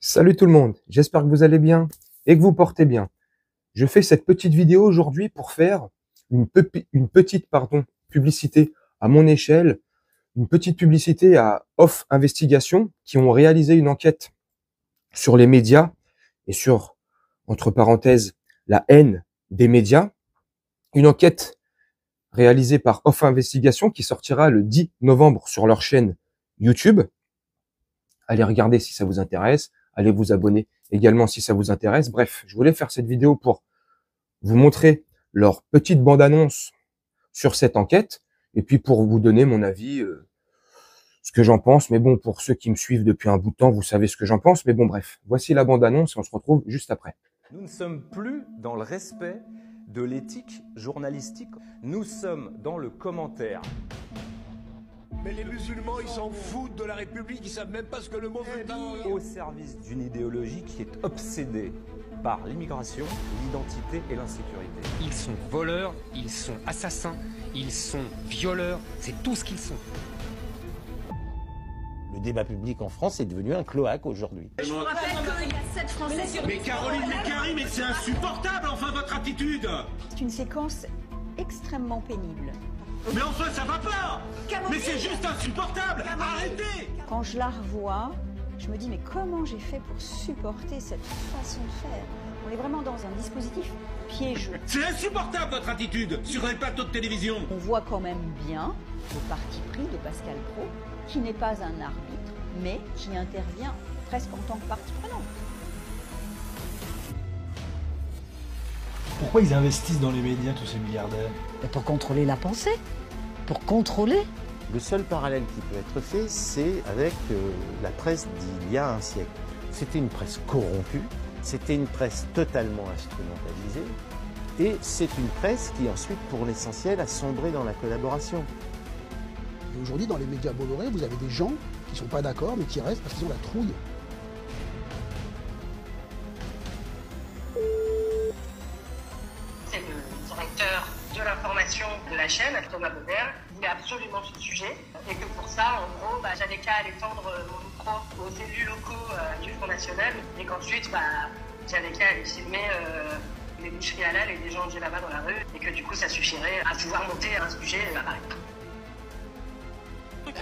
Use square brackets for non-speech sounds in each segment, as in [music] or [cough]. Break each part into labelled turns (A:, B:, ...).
A: Salut tout le monde, j'espère que vous allez bien et que vous portez bien. Je fais cette petite vidéo aujourd'hui pour faire une, petite pardon, publicité à mon échelle, une petite publicité à Off Investigation qui ont réalisé une enquête sur les médias et sur, entre parenthèses, la haine des médias. Une enquête réalisée par Off Investigation qui sortira le 10 novembre sur leur chaîne YouTube. Allez regarder si ça vous intéresse allez vous abonner également si ça vous intéresse. Bref, je voulais faire cette vidéo pour vous montrer leur petite bande-annonce sur cette enquête et puis pour vous donner mon avis, euh, ce que j'en pense. Mais bon, pour ceux qui me suivent depuis un bout de temps, vous savez ce que j'en pense. Mais bon, bref, voici la bande-annonce et on se retrouve juste après.
B: Nous ne sommes plus dans le respect de l'éthique journalistique. Nous sommes dans le commentaire.
C: Mais les musulmans, ils s'en foutent de la République, ils savent même pas ce que le mot veut dire.
B: Au service d'une idéologie qui est obsédée par l'immigration, l'identité et l'insécurité.
D: Ils sont voleurs, ils sont assassins, ils sont violeurs, c'est tout ce qu'ils sont.
E: Le débat public en France est devenu un cloaque aujourd'hui.
F: Je vous rappelle qu'il y a 7 Français sur
C: Mais Caroline, mais Karim, mais c'est insupportable, enfin, votre attitude
G: C'est une séquence extrêmement pénible.
C: Mais enfin, ça va pas. Mais c'est juste insupportable. Arrêtez.
G: Quand je la revois, je me dis, mais comment j'ai fait pour supporter cette façon de faire? On est vraiment dans un dispositif piégeux. [laughs]
C: C'est insupportable votre attitude sur un plateau de télévision.
G: On voit quand même bien le parti pris de Pascal Pro, qui n'est pas un arbitre, mais qui intervient presque en tant que partie prenante.
H: Pourquoi ils investissent dans les médias, tous ces milliardaires
I: Pour contrôler la pensée. Pour contrôler.
E: Le seul parallèle qui peut être fait, c'est avec euh, la presse d'il y a un siècle. C'était une presse corrompue, c'était une presse totalement instrumentalisée, et c'est une presse qui ensuite, pour l'essentiel, a sombré dans la collaboration.
J: Aujourd'hui, dans les médias Bolloré, vous avez des gens qui ne sont pas d'accord, mais qui restent parce qu'ils ont la trouille.
K: De la chaîne, Thomas Bobert, voulait absolument ce sujet et que pour ça, en gros, bah, j'avais qu'à aller tendre mon micro aux élus locaux euh, du Front National et qu'ensuite, bah, j'avais qu'à aller filmer euh, les boucheries halal et des gens de là-bas dans la rue et que du coup, ça suffirait à pouvoir monter un sujet à Paris.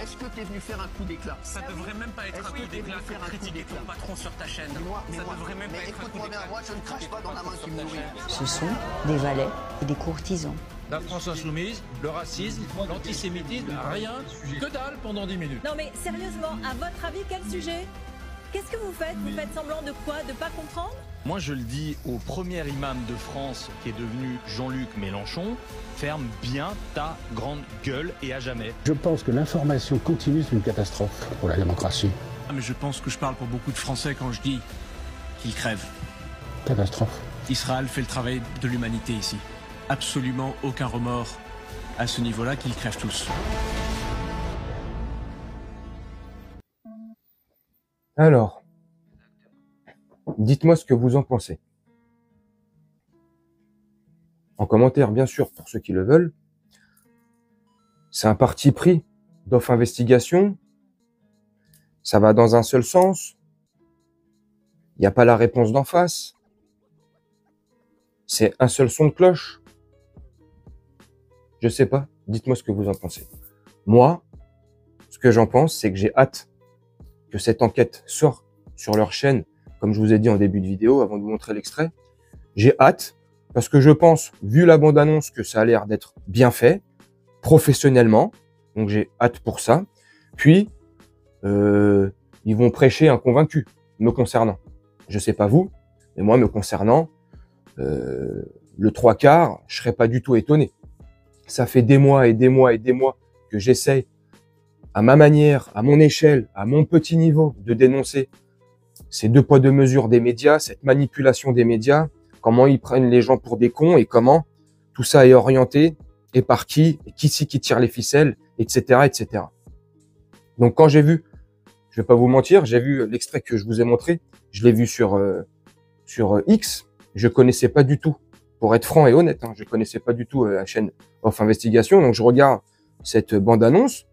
L: Est-ce que tu es venu faire un coup d'éclat?
D: Ça devrait même pas être un coup d'éclat que critiquer ton patron sur ta chaîne. ça devrait même pas être un coup d'éclat.
L: Moi, je ne crache pas dans la main qui me nourrit.
G: Ce sont des valets et des courtisans.
M: La France insoumise, le racisme, l'antisémitisme, rien, que dalle pendant 10 minutes.
N: Non mais sérieusement, à votre avis, quel sujet? Qu'est-ce que vous faites? Vous faites semblant de quoi? De pas comprendre?
M: Moi je le dis au premier imam de France qui est devenu Jean-Luc Mélenchon, ferme bien ta grande gueule et à jamais.
O: Je pense que l'information continue c'est une catastrophe pour la démocratie.
P: Ah, mais je pense que je parle pour beaucoup de Français quand je dis qu'ils crèvent.
O: Catastrophe.
P: Israël fait le travail de l'humanité ici. Absolument aucun remords à ce niveau-là qu'ils crèvent tous.
A: Alors, dites-moi ce que vous en pensez. En commentaire, bien sûr, pour ceux qui le veulent. C'est un parti pris d'offre investigation. Ça va dans un seul sens. Il n'y a pas la réponse d'en face. C'est un seul son de cloche. Je sais pas. Dites-moi ce que vous en pensez. Moi, ce que j'en pense, c'est que j'ai hâte que cette enquête sorte sur leur chaîne, comme je vous ai dit en début de vidéo, avant de vous montrer l'extrait. J'ai hâte, parce que je pense, vu la bande-annonce, que ça a l'air d'être bien fait, professionnellement. Donc j'ai hâte pour ça. Puis, euh, ils vont prêcher un convaincu, me concernant. Je sais pas vous, mais moi, me concernant, euh, le trois quarts, je serais pas du tout étonné. Ça fait des mois et des mois et des mois que j'essaie à ma manière, à mon échelle, à mon petit niveau, de dénoncer ces deux poids deux mesures des médias, cette manipulation des médias, comment ils prennent les gens pour des cons et comment tout ça est orienté et par qui, qui c'est qui tire les ficelles, etc., etc. Donc quand j'ai vu, je vais pas vous mentir, j'ai vu l'extrait que je vous ai montré, je l'ai vu sur euh, sur euh, X, je connaissais pas du tout, pour être franc et honnête, hein, je connaissais pas du tout euh, la chaîne Off Investigation, donc je regarde cette bande annonce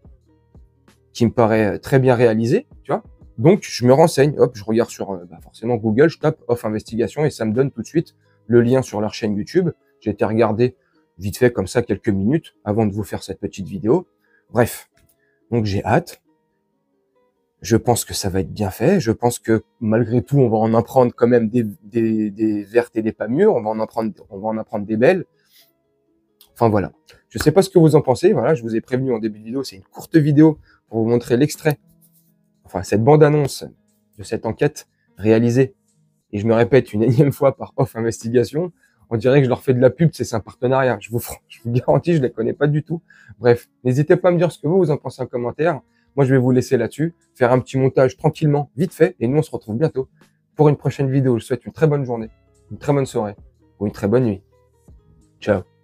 A: qui me paraît très bien réalisé, tu vois. Donc, je me renseigne, hop, je regarde sur euh, bah, forcément Google, je tape Off Investigation et ça me donne tout de suite le lien sur leur chaîne YouTube. J'ai été regarder vite fait comme ça quelques minutes avant de vous faire cette petite vidéo. Bref, donc j'ai hâte. Je pense que ça va être bien fait. Je pense que malgré tout, on va en apprendre quand même des, vertes et des pas mûres. On va en apprendre, des belles. Enfin voilà. Je sais pas ce que vous en pensez. Voilà, je vous ai prévenu en début de vidéo. C'est une courte vidéo pour vous montrer l'extrait. Enfin, cette bande-annonce de cette enquête réalisée. Et je me répète une énième fois par off investigation. On dirait que je leur fais de la pub, c'est un partenariat. Je vous, garantis, je les connais pas du tout. Bref, n'hésitez pas à me dire ce que vous en pensez en commentaire. Moi, je vais vous laisser là-dessus, faire un petit montage tranquillement, vite fait, et nous, on se retrouve bientôt pour une prochaine vidéo. Je vous souhaite une très bonne journée, une très bonne soirée ou une très bonne nuit. Ciao